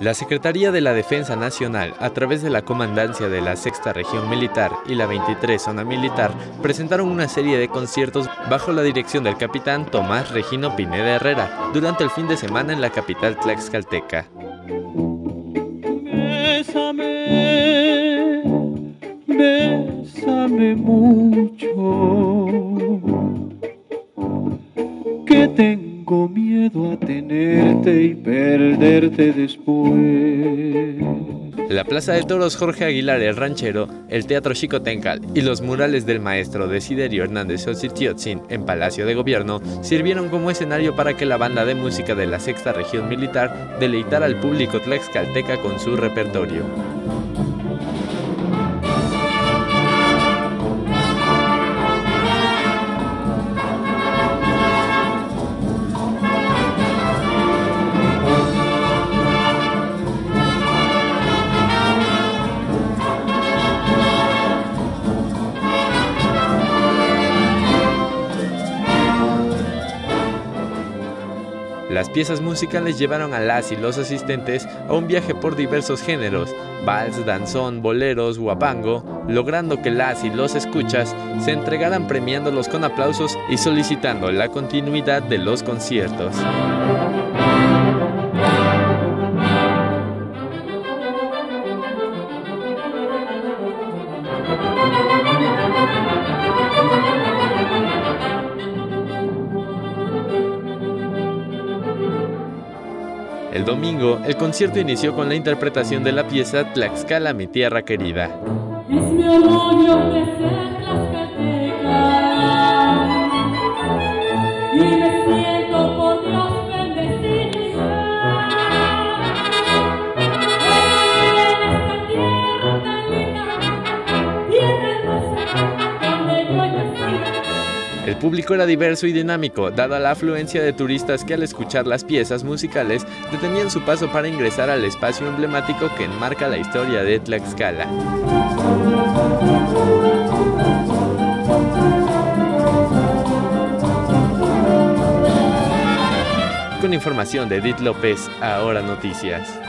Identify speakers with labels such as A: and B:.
A: La Secretaría de la Defensa Nacional, a través de la Comandancia de la Sexta Región Militar y la 23 Zona Militar, presentaron una serie de conciertos bajo la dirección del capitán Tomás Regino Pineda Herrera durante el fin de semana en la capital tlaxcalteca.
B: Bésame, bésame mucho, que tengo miedo a tenerte y perderte después.
A: La Plaza de Toros Jorge Aguilar el Ranchero, el Teatro Chicotencal y los murales del maestro Desiderio Hernández Otzitiotzin en Palacio de Gobierno sirvieron como escenario para que la banda de música de la Sexta Región Militar deleitara al público tlaxcalteca con su repertorio. Las piezas musicales llevaron a las y los asistentes a un viaje por diversos géneros, vals, danzón, boleros, guapango, logrando que las y los escuchas se entregaran premiándolos con aplausos y solicitando la continuidad de los conciertos. El domingo, el concierto inició con la interpretación de la pieza Tlaxcala, mi tierra querida.
C: Es mi orgullo
A: El público era diverso y dinámico, dada la afluencia de turistas que al escuchar las piezas musicales detenían su paso para ingresar al espacio emblemático que enmarca la historia de Tlaxcala. Con información de Edith López, ahora noticias.